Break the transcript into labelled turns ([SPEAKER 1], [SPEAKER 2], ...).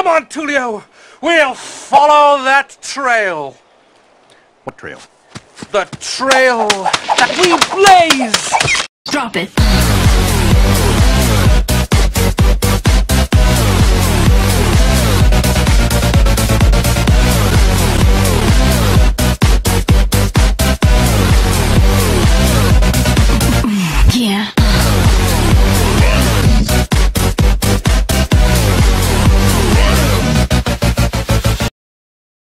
[SPEAKER 1] Come on, Tulio. We'll follow that trail.
[SPEAKER 2] What trail?
[SPEAKER 1] The trail that we blaze.
[SPEAKER 3] Drop it.